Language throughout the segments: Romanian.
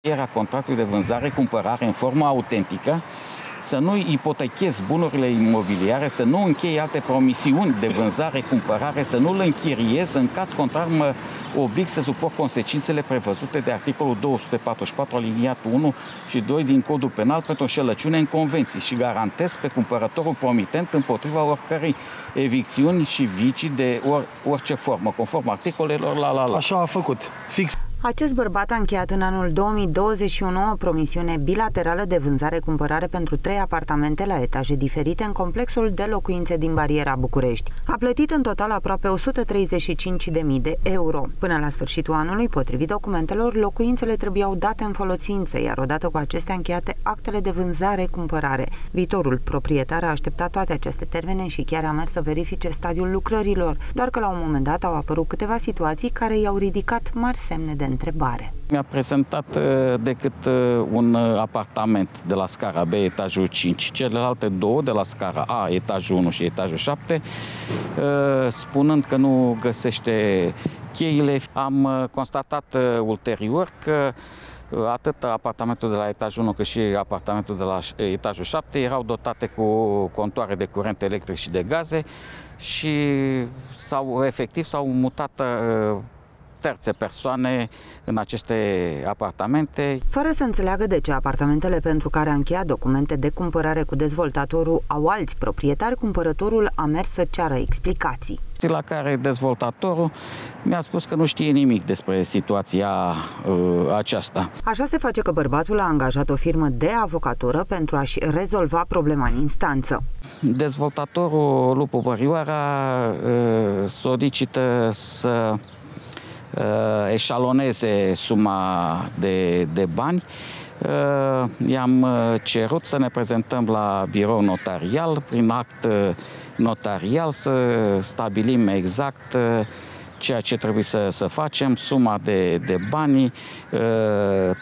era contractului de vânzare-cumpărare în formă autentică, să nu ipotechezi bunurile imobiliare, să nu închei alte promisiuni de vânzare-cumpărare, să nu le închiriez, în caz contrar mă oblig să suport consecințele prevăzute de articolul 244 aliniatul 1 și 2 din Codul Penal pentru înșelăciune în convenții și garantez pe cumpărătorul promitent împotriva oricărei evicțiuni și vicii de or, orice formă, conform articolelor la la la. Așa a făcut, fix. Acest bărbat a încheiat în anul 2021 o promisiune bilaterală de vânzare-cumpărare pentru trei apartamente la etaje diferite în complexul de locuințe din bariera București. A plătit în total aproape 135.000 de euro. Până la sfârșitul anului, potrivit documentelor, locuințele trebuiau date în folosință, iar odată cu acestea încheiate actele de vânzare-cumpărare. Viitorul proprietar a așteptat toate aceste termene și chiar a mers să verifice stadiul lucrărilor, doar că la un moment dat au apărut câteva situații care i-au ridicat mari semne de întrebare. Mi-a prezentat uh, decât uh, un uh, apartament de la scara B, etajul 5, celelalte două de la scara A, etajul 1 și etajul 7, spunând că nu găsește cheile. Am constatat ulterior că atât apartamentul de la etajul 1 cât și apartamentul de la etajul 7 erau dotate cu contoare de curent electric și de gaze și sau efectiv s-au mutat terțe persoane în aceste apartamente. Fără să înțeleagă de ce apartamentele pentru care a încheiat documente de cumpărare cu dezvoltatorul au alți proprietari, cumpărătorul a mers să ceară explicații. La care dezvoltatorul mi-a spus că nu știe nimic despre situația uh, aceasta. Așa se face că bărbatul a angajat o firmă de avocatură pentru a-și rezolva problema în instanță. Dezvoltatorul Lupu Bărioara uh, solicită să uh, eșaloneze suma de, de bani. Uh, i-am uh, cerut să ne prezentăm la birou notarial, prin act uh, notarial, să stabilim exact uh, ceea ce trebuie să, să facem, suma de, de bani, uh,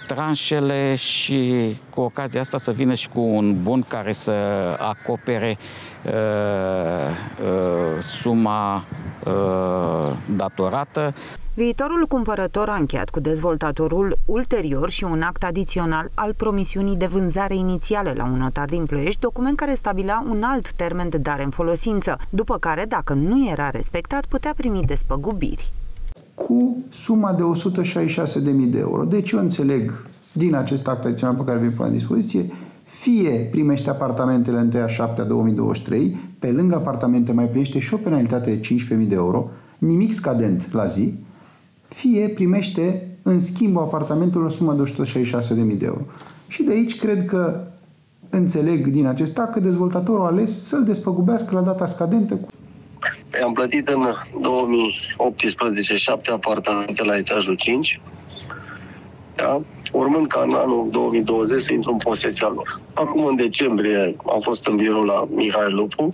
tranșele și cu ocazia asta să vină și cu un bun care să acopere uh, uh, suma uh, datorată. Viitorul cumpărător a încheiat cu dezvoltatorul ulterior și un act adițional al promisiunii de vânzare inițiale la un notar din Ploiești, document care stabilea un alt termen de dare în folosință, după care, dacă nu era respectat, putea primi despăgubiri. Cu suma de 166.000 de euro. Deci eu înțeleg din acest act adițional pe care vi pun la dispoziție, fie primește apartamentele în 1 7 2023, pe lângă apartamente mai primește și o penalitate de 15.000 de euro, nimic scadent la zi, fie primește în schimbul apartamentului o sumă de 166.000 de euro. Și de aici cred că înțeleg din acest act că dezvoltatorul a ales să-l despăgubească la data scadentă. Păi am plătit în 2018 șapte apartamente la etajul 5, da? urmând ca în anul 2020 să intru în posesia lor. Acum, în decembrie, am fost în birou la Mihai Lupu,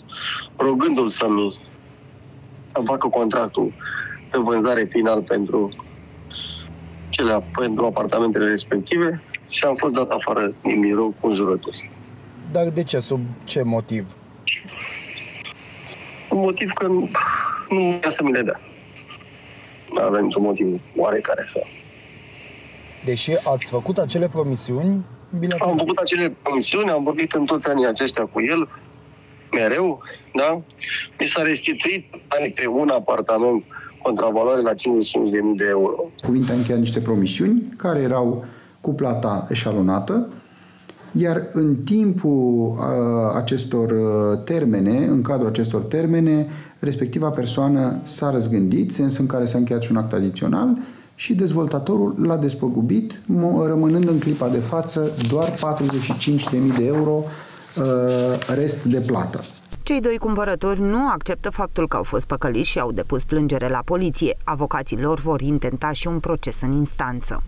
rugându-l să-mi să facă contractul de vânzare final pentru cele pentru apartamentele respective și am fost dat afară din birou cu jurături. Dar de ce? Sub ce motiv? Un motiv că nu, nu să mi le dea. Nu avem niciun motiv oarecare așa. Deși ați făcut acele promisiuni bilaterale? Am făcut acele promisiuni, am vorbit în toți anii aceștia cu el, mereu, da? Mi s-a restituit pe un apartament contravaloare la 55.000 de euro. Cuvinte a încheiat niște promisiuni care erau cu plata eșalonată, iar în timpul a, acestor termene, în cadrul acestor termene, respectiva persoană s-a răzgândit, sens în care s-a încheiat și un act adițional și dezvoltatorul l-a despăgubit, rămânând în clipa de față doar 45.000 de euro rest de plată. Cei doi cumpărători nu acceptă faptul că au fost păcăliți și au depus plângere la poliție. Avocații lor vor intenta și un proces în instanță.